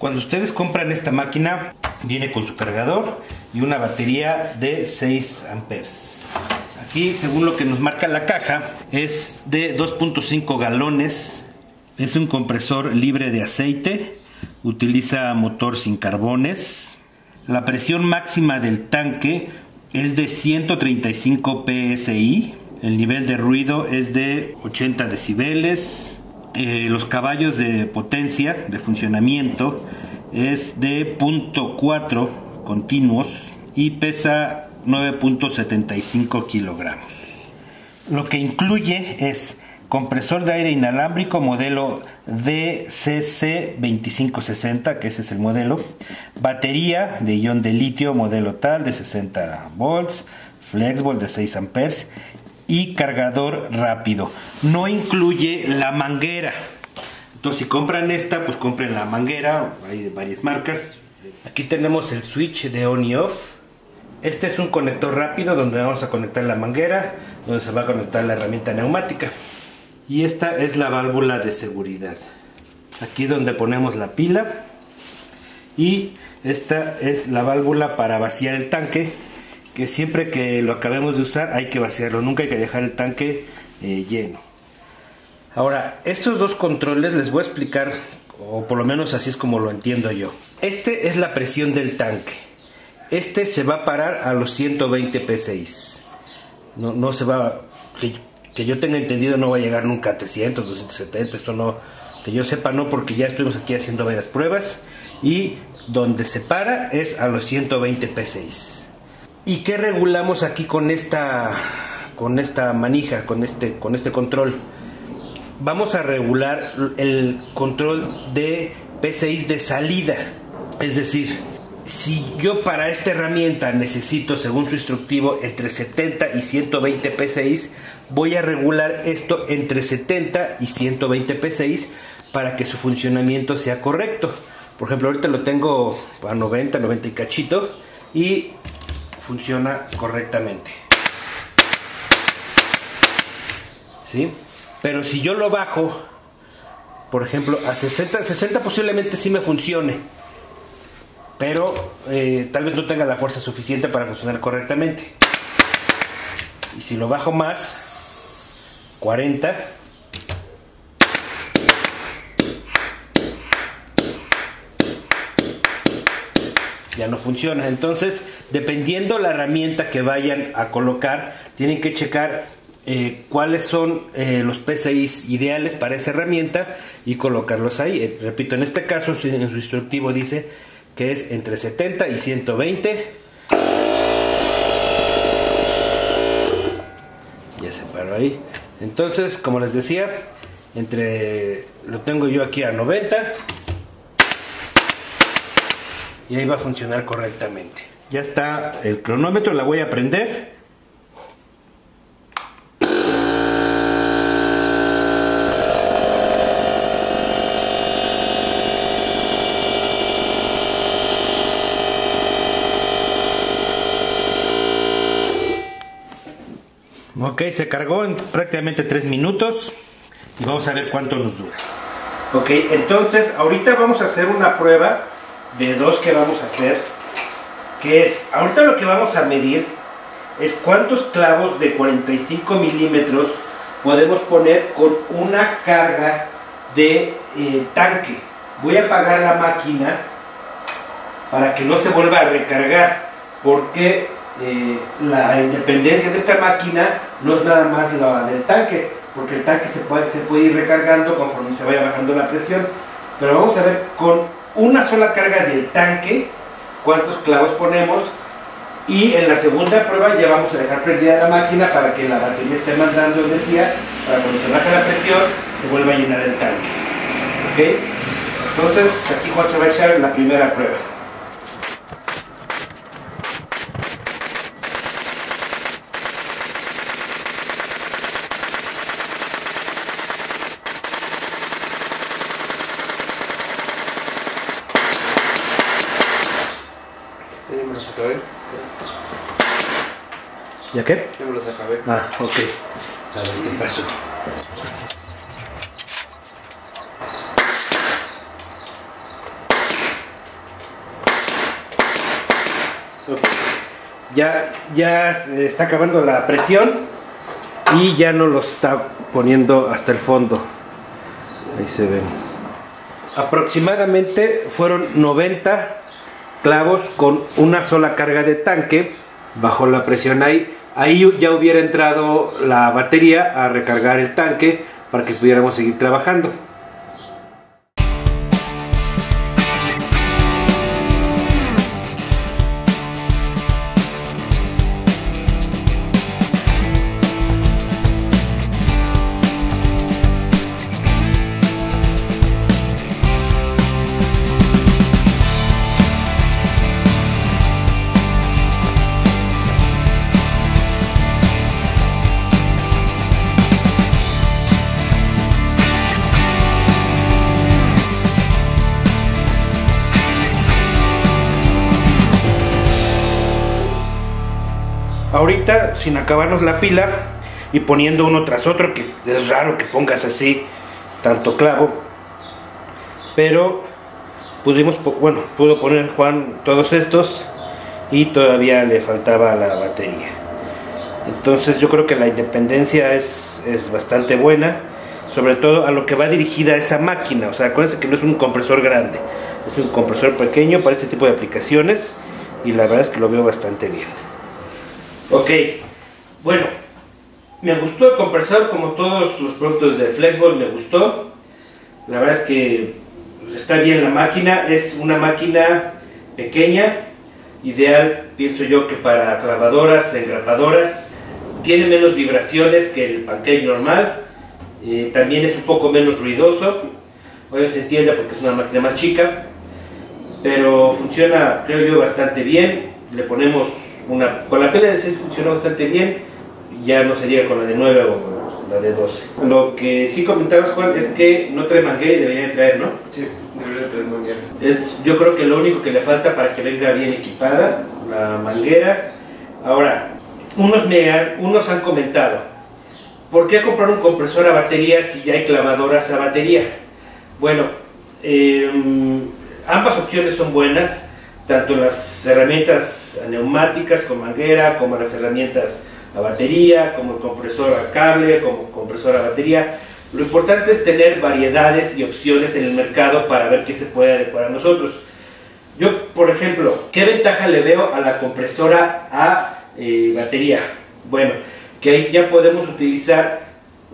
Cuando ustedes compran esta máquina, viene con su cargador y una batería de 6 amperes. Aquí, según lo que nos marca la caja, es de 2.5 galones. Es un compresor libre de aceite. Utiliza motor sin carbones. La presión máxima del tanque es de 135 psi. El nivel de ruido es de 80 decibeles. Eh, los caballos de potencia, de funcionamiento, es de 0.4 continuos y pesa 9.75 kilogramos. Lo que incluye es compresor de aire inalámbrico modelo DCC2560, que ese es el modelo, batería de ion de litio modelo tal de 60 volts, FlexVolt de 6 amperes y cargador rápido. No incluye la manguera. Entonces si compran esta, pues compren la manguera, hay de varias marcas. Aquí tenemos el switch de on y off. Este es un conector rápido donde vamos a conectar la manguera, donde se va a conectar la herramienta neumática. Y esta es la válvula de seguridad. Aquí es donde ponemos la pila. Y esta es la válvula para vaciar el tanque que siempre que lo acabemos de usar hay que vaciarlo, nunca hay que dejar el tanque eh, lleno. Ahora, estos dos controles les voy a explicar, o por lo menos así es como lo entiendo yo. Este es la presión del tanque. Este se va a parar a los 120 P6. No, no se va, que, que yo tenga entendido no va a llegar nunca a 300, 270, esto no, que yo sepa no, porque ya estuvimos aquí haciendo varias pruebas y donde se para es a los 120 P6. ¿Y qué regulamos aquí con esta, con esta manija, con este, con este control? Vamos a regular el control de P6 de salida. Es decir, si yo para esta herramienta necesito, según su instructivo, entre 70 y 120 P6, voy a regular esto entre 70 y 120 P6 para que su funcionamiento sea correcto. Por ejemplo, ahorita lo tengo a 90, 90 y cachito y funciona correctamente. ¿Sí? Pero si yo lo bajo, por ejemplo, a 60, 60 posiblemente sí me funcione. Pero eh, tal vez no tenga la fuerza suficiente para funcionar correctamente. Y si lo bajo más, 40, ya no funciona. Entonces, dependiendo la herramienta que vayan a colocar, tienen que checar eh, cuáles son eh, los PCIs ideales para esa herramienta y colocarlos ahí. Eh, repito, en este caso, en su instructivo dice que es entre 70 y 120. Ya se paró ahí. Entonces, como les decía, entre lo tengo yo aquí a 90 y ahí va a funcionar correctamente. Ya está el cronómetro, la voy a prender. Ok, se cargó en prácticamente 3 minutos y vamos a ver cuánto nos dura. Ok, entonces ahorita vamos a hacer una prueba de dos que vamos a hacer, que es, ahorita lo que vamos a medir es cuántos clavos de 45 milímetros podemos poner con una carga de eh, tanque. Voy a apagar la máquina para que no se vuelva a recargar, porque eh, la independencia de esta máquina no es nada más la del tanque, porque el tanque se puede, se puede ir recargando conforme se vaya bajando la presión. Pero vamos a ver con una sola carga del tanque, cuántos clavos ponemos y en la segunda prueba ya vamos a dejar prendida la máquina para que la batería esté mandando energía para cuando se baje la presión se vuelva a llenar el tanque. Entonces aquí Juan se va a echar la primera prueba. ¿Ya qué? Me los acabé. Ah, ok. A ver, te paso. Okay. Ya, ya se está acabando la presión y ya no lo está poniendo hasta el fondo. Ahí se ven. Aproximadamente fueron 90 clavos con una sola carga de tanque bajo la presión ahí Ahí ya hubiera entrado la batería a recargar el tanque para que pudiéramos seguir trabajando. Ahorita sin acabarnos la pila y poniendo uno tras otro, que es raro que pongas así tanto clavo, pero pudimos, bueno, pudo poner Juan todos estos y todavía le faltaba la batería. Entonces yo creo que la independencia es, es bastante buena, sobre todo a lo que va dirigida esa máquina, o sea, acuérdense que no es un compresor grande, es un compresor pequeño para este tipo de aplicaciones y la verdad es que lo veo bastante bien. Ok, bueno, me gustó el compresor como todos los productos de Flexball, me gustó. La verdad es que está bien la máquina, es una máquina pequeña, ideal pienso yo que para clavadoras, engrapadoras. Tiene menos vibraciones que el pancake normal, eh, también es un poco menos ruidoso, hoy se entiende porque es una máquina más chica, pero funciona creo yo bastante bien, le ponemos una, con la pila de 6 funcionó bastante bien, ya no sería con la de 9 o la de 12. Lo que sí comentabas Juan es que no trae manguera y debería de traer, ¿no? Sí, debería traer manguera. Es, yo creo que lo único que le falta para que venga bien equipada, la manguera. Ahora, unos, me han, unos han comentado, ¿por qué comprar un compresor a batería si ya hay clavadoras a batería? Bueno, eh, ambas opciones son buenas tanto las herramientas neumáticas con manguera, como las herramientas a batería, como el compresor a cable, como compresor a batería. Lo importante es tener variedades y opciones en el mercado para ver qué se puede adecuar a nosotros. Yo, por ejemplo, ¿qué ventaja le veo a la compresora a eh, batería? Bueno, que ahí ya podemos utilizar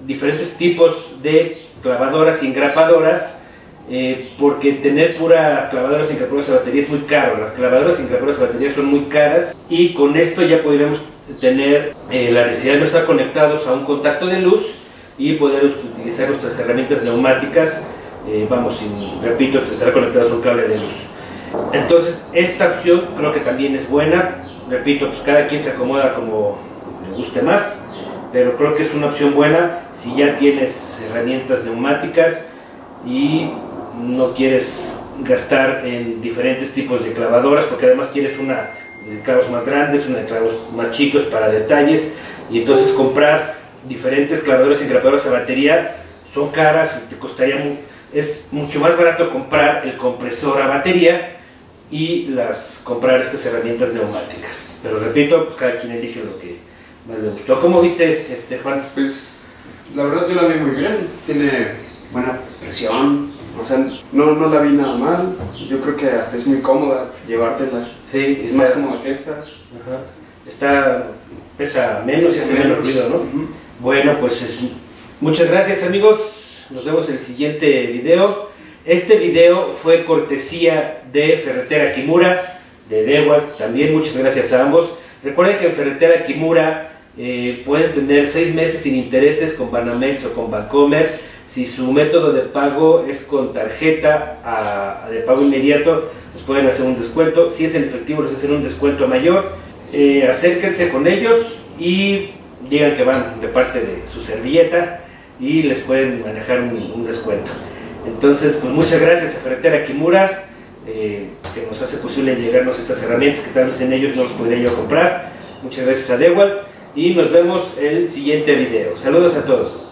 diferentes tipos de clavadoras y engrapadoras eh, porque tener pura clavadoras sin engrapadoras de batería es muy caro. Las clavadoras sin engrapadoras de batería son muy caras y con esto ya podríamos tener eh, la necesidad de no estar conectados a un contacto de luz y poder utilizar nuestras herramientas neumáticas, eh, vamos, sin, repito, estar conectados a un cable de luz. Entonces, esta opción creo que también es buena. Repito, pues cada quien se acomoda como le guste más, pero creo que es una opción buena si ya tienes herramientas neumáticas y no quieres gastar en diferentes tipos de clavadoras porque además quieres una de clavos más grandes, una de clavos más chicos para detalles y entonces comprar diferentes clavadoras y engrapadoras a batería son caras te costaría es mucho más barato comprar el compresor a batería y las comprar estas herramientas neumáticas. Pero repito pues cada quien elige lo que más le gustó. ¿cómo viste este Juan? pues la verdad yo la vi muy bien. Tiene buena presión o sea, no, no la vi nada mal. Yo creo que hasta es muy cómoda llevártela. Sí, es más cómoda que esta. Ajá. Está, pesa menos y hace menos ruido, ¿no? Bueno, pues es, muchas gracias amigos. Nos vemos en el siguiente video. Este video fue cortesía de Ferretera Kimura, de Dewalt. También muchas gracias a ambos. Recuerden que en Ferretera Kimura eh, pueden tener seis meses sin intereses con Banamex o con Bancomer si su método de pago es con tarjeta de pago inmediato, les pueden hacer un descuento. Si es en efectivo, les hacen un descuento mayor. Eh, acérquense con ellos y digan que van de parte de su servilleta y les pueden manejar un, descuento. Entonces, pues muchas gracias a Ferretera Kimura, eh, que nos hace posible llegarnos estas herramientas que tal vez en ellos no los podría yo comprar. Muchas gracias a Dewalt y nos vemos el siguiente video. Saludos a todos.